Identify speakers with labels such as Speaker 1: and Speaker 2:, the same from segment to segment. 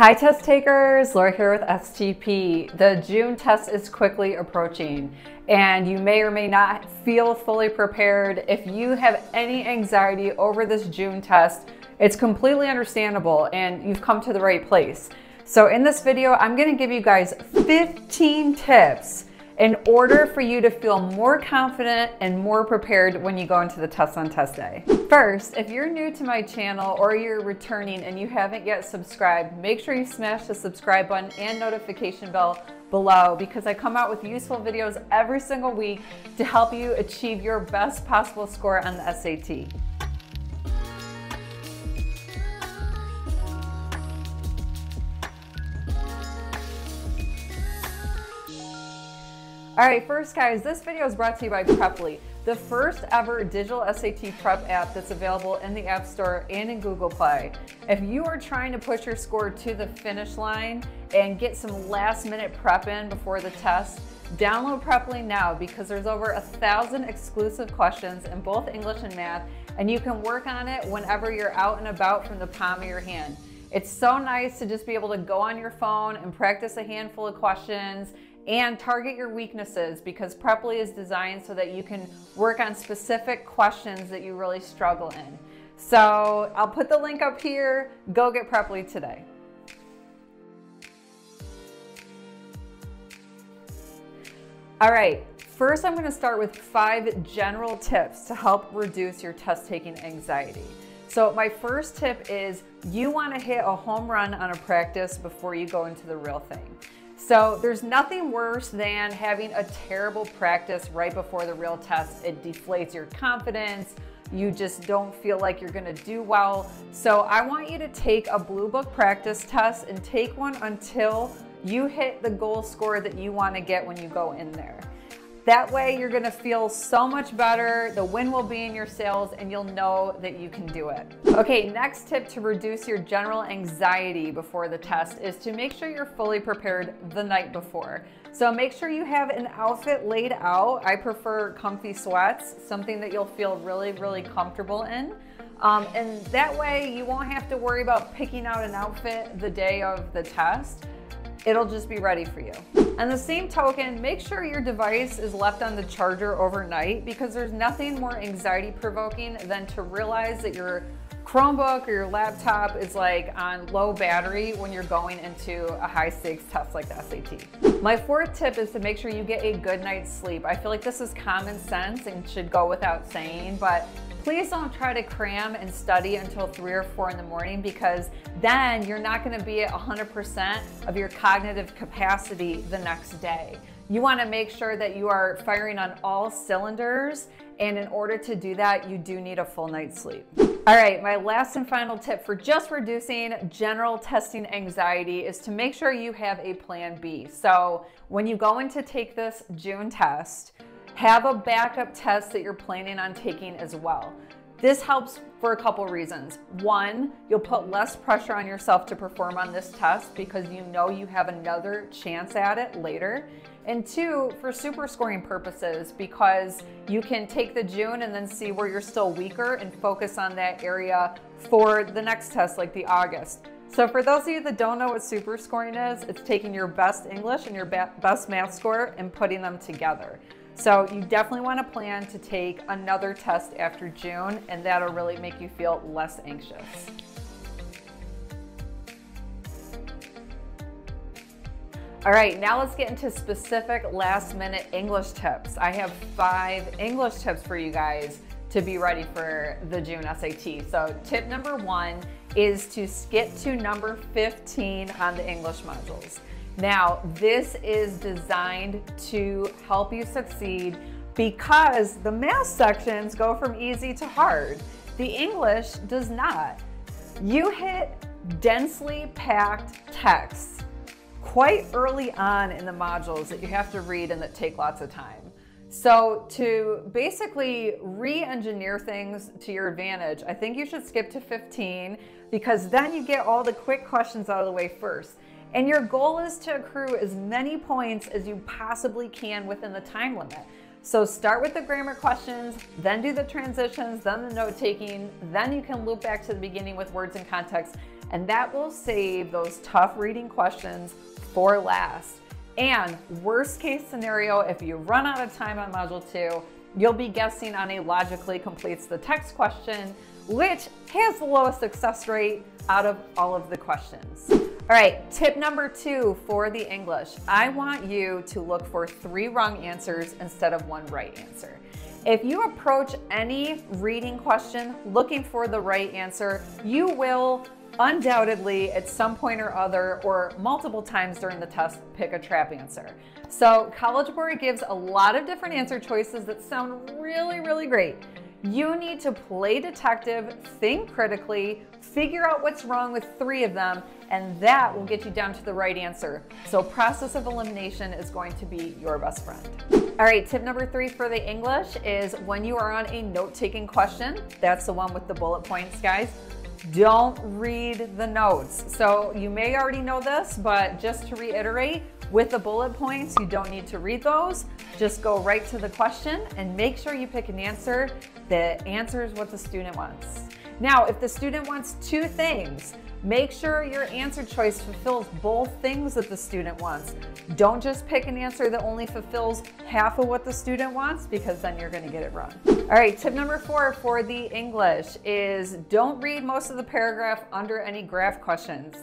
Speaker 1: Hi test takers, Laura here with STP. The June test is quickly approaching and you may or may not feel fully prepared. If you have any anxiety over this June test, it's completely understandable and you've come to the right place. So in this video, I'm gonna give you guys 15 tips in order for you to feel more confident and more prepared when you go into the test on test day. First, if you're new to my channel or you're returning and you haven't yet subscribed, make sure you smash the subscribe button and notification bell below because I come out with useful videos every single week to help you achieve your best possible score on the SAT. All right, first guys, this video is brought to you by Preply, the first ever digital SAT prep app that's available in the App Store and in Google Play. If you are trying to push your score to the finish line and get some last minute prep in before the test, download Preply now because there's over a thousand exclusive questions in both English and math, and you can work on it whenever you're out and about from the palm of your hand. It's so nice to just be able to go on your phone and practice a handful of questions and target your weaknesses because Preply is designed so that you can work on specific questions that you really struggle in. So I'll put the link up here. Go get Preply today. All right, first I'm gonna start with five general tips to help reduce your test taking anxiety. So my first tip is you wanna hit a home run on a practice before you go into the real thing. So there's nothing worse than having a terrible practice right before the real test. It deflates your confidence. You just don't feel like you're gonna do well. So I want you to take a Bluebook practice test and take one until you hit the goal score that you wanna get when you go in there. That way you're gonna feel so much better, the wind will be in your sails and you'll know that you can do it. Okay, next tip to reduce your general anxiety before the test is to make sure you're fully prepared the night before. So make sure you have an outfit laid out. I prefer comfy sweats, something that you'll feel really, really comfortable in. Um, and that way you won't have to worry about picking out an outfit the day of the test it'll just be ready for you. And the same token, make sure your device is left on the charger overnight because there's nothing more anxiety provoking than to realize that your Chromebook or your laptop is like on low battery when you're going into a high stakes test like the SAT. My fourth tip is to make sure you get a good night's sleep. I feel like this is common sense and should go without saying, but Please don't try to cram and study until three or four in the morning because then you're not gonna be at 100% of your cognitive capacity the next day. You wanna make sure that you are firing on all cylinders and in order to do that, you do need a full night's sleep. All right, my last and final tip for just reducing general testing anxiety is to make sure you have a plan B. So when you go in to take this June test, have a backup test that you're planning on taking as well. This helps for a couple reasons. One, you'll put less pressure on yourself to perform on this test because you know you have another chance at it later. And two, for super scoring purposes, because you can take the June and then see where you're still weaker and focus on that area for the next test, like the August. So for those of you that don't know what super scoring is, it's taking your best English and your best math score and putting them together. So you definitely want to plan to take another test after June and that'll really make you feel less anxious. All right, now let's get into specific last minute English tips. I have five English tips for you guys to be ready for the June SAT. So tip number one is to skip to number 15 on the English modules. Now, this is designed to help you succeed because the math sections go from easy to hard. The English does not. You hit densely packed texts quite early on in the modules that you have to read and that take lots of time. So to basically re-engineer things to your advantage, I think you should skip to 15 because then you get all the quick questions out of the way first. And your goal is to accrue as many points as you possibly can within the time limit. So start with the grammar questions, then do the transitions, then the note taking, then you can loop back to the beginning with words and context, and that will save those tough reading questions for last. And worst case scenario, if you run out of time on Module 2, you'll be guessing on a logically completes the text question, which has the lowest success rate out of all of the questions. All right, tip number two for the English. I want you to look for three wrong answers instead of one right answer. If you approach any reading question looking for the right answer, you will undoubtedly at some point or other or multiple times during the test pick a trap answer. So College Board gives a lot of different answer choices that sound really, really great. You need to play detective, think critically, figure out what's wrong with three of them, and that will get you down to the right answer. So process of elimination is going to be your best friend. All right, tip number three for the English is when you are on a note-taking question, that's the one with the bullet points, guys, don't read the notes. So you may already know this, but just to reiterate, with the bullet points, you don't need to read those. Just go right to the question and make sure you pick an answer that answers what the student wants. Now, if the student wants two things, make sure your answer choice fulfills both things that the student wants. Don't just pick an answer that only fulfills half of what the student wants because then you're going to get it wrong. All right, tip number four for the English is don't read most of the paragraph under any graph questions.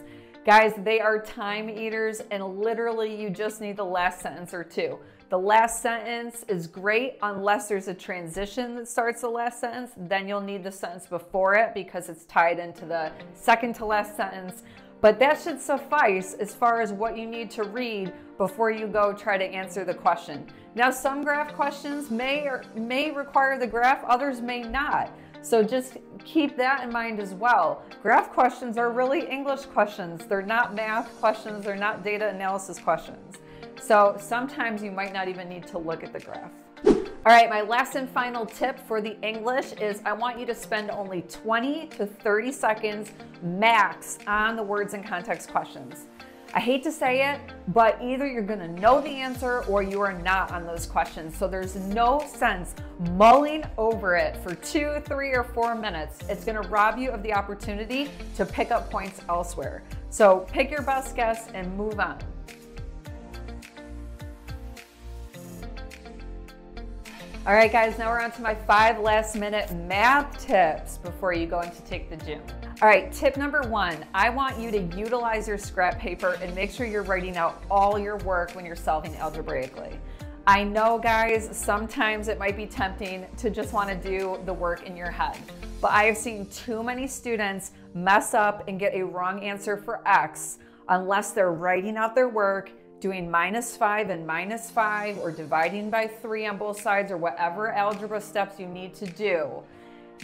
Speaker 1: Guys, they are time eaters and literally you just need the last sentence or two. The last sentence is great unless there's a transition that starts the last sentence. Then you'll need the sentence before it because it's tied into the second to last sentence. But that should suffice as far as what you need to read before you go try to answer the question. Now, some graph questions may or may require the graph, others may not. So just keep that in mind as well. Graph questions are really English questions. They're not math questions. They're not data analysis questions. So sometimes you might not even need to look at the graph. All right, my last and final tip for the English is I want you to spend only 20 to 30 seconds max on the words and context questions. I hate to say it, but either you're gonna know the answer or you are not on those questions. So there's no sense mulling over it for two, three, or four minutes. It's gonna rob you of the opportunity to pick up points elsewhere. So pick your best guess and move on. All right, guys, now we're on to my five last minute math tips before you go in to take the June. All right, tip number one, I want you to utilize your scrap paper and make sure you're writing out all your work when you're solving algebraically. I know, guys, sometimes it might be tempting to just want to do the work in your head, but I have seen too many students mess up and get a wrong answer for X unless they're writing out their work doing minus five and minus five or dividing by three on both sides or whatever algebra steps you need to do.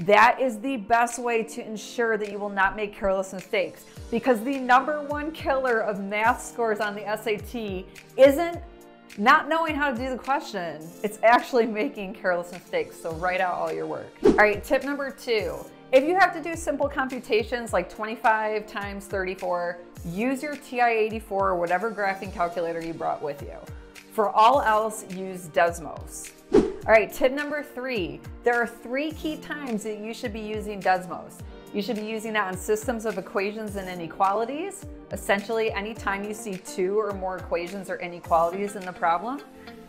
Speaker 1: That is the best way to ensure that you will not make careless mistakes because the number one killer of math scores on the SAT isn't not knowing how to do the question. It's actually making careless mistakes. So write out all your work. All right, tip number two. If you have to do simple computations like 25 times 34, use your TI-84 or whatever graphing calculator you brought with you. For all else, use Desmos. All right, tip number three, there are three key times that you should be using Desmos. You should be using that on systems of equations and inequalities. Essentially, anytime you see two or more equations or inequalities in the problem.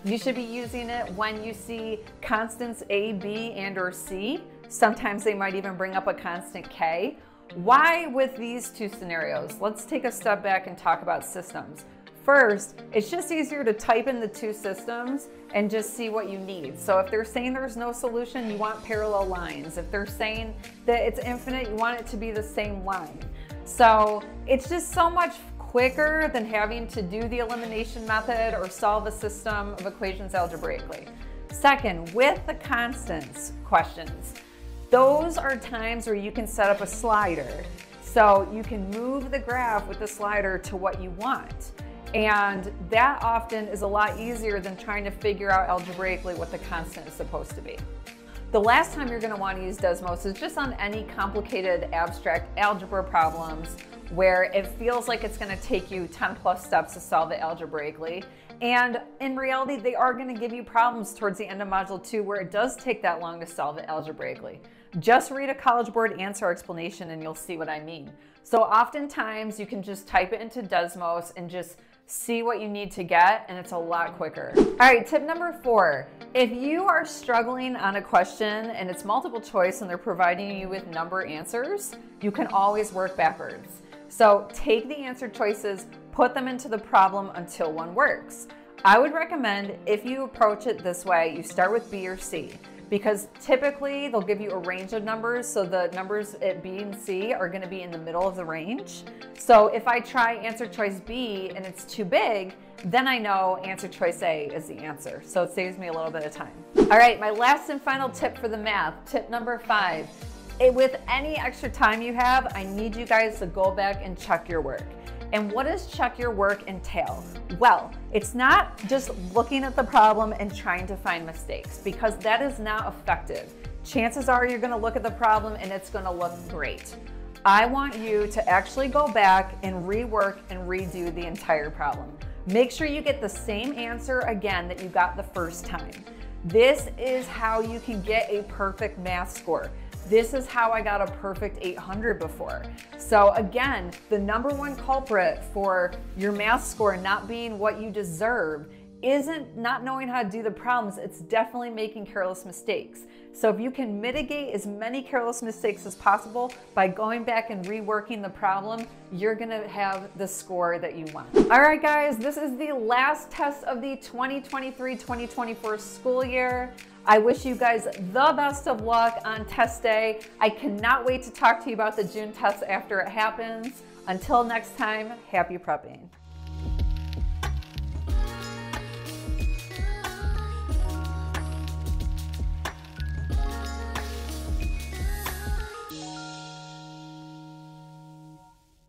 Speaker 1: You should be using it when you see constants A, B, and or C. Sometimes they might even bring up a constant K. Why with these two scenarios? Let's take a step back and talk about systems. First, it's just easier to type in the two systems and just see what you need. So if they're saying there's no solution, you want parallel lines. If they're saying that it's infinite, you want it to be the same line. So it's just so much quicker than having to do the elimination method or solve a system of equations algebraically. Second, with the constants questions, those are times where you can set up a slider. So you can move the graph with the slider to what you want. And that often is a lot easier than trying to figure out algebraically what the constant is supposed to be. The last time you're gonna to want to use Desmos is just on any complicated abstract algebra problems where it feels like it's gonna take you 10 plus steps to solve it algebraically. And in reality, they are gonna give you problems towards the end of module two where it does take that long to solve it algebraically. Just read a College Board answer explanation and you'll see what I mean. So oftentimes you can just type it into Desmos and just see what you need to get, and it's a lot quicker. All right, tip number four. If you are struggling on a question and it's multiple choice and they're providing you with number answers, you can always work backwards. So take the answer choices, put them into the problem until one works. I would recommend if you approach it this way, you start with B or C because typically they'll give you a range of numbers. So the numbers at B and C are gonna be in the middle of the range. So if I try answer choice B and it's too big, then I know answer choice A is the answer. So it saves me a little bit of time. All right, my last and final tip for the math, tip number five. It, with any extra time you have, I need you guys to go back and check your work. And what does check your work entail? Well, it's not just looking at the problem and trying to find mistakes because that is not effective. Chances are you're gonna look at the problem and it's gonna look great. I want you to actually go back and rework and redo the entire problem. Make sure you get the same answer again that you got the first time. This is how you can get a perfect math score. This is how I got a perfect 800 before. So again, the number one culprit for your math score not being what you deserve isn't not knowing how to do the problems, it's definitely making careless mistakes. So if you can mitigate as many careless mistakes as possible by going back and reworking the problem, you're gonna have the score that you want. All right guys, this is the last test of the 2023-2024 school year. I wish you guys the best of luck on test day. I cannot wait to talk to you about the June test after it happens. Until next time, happy prepping.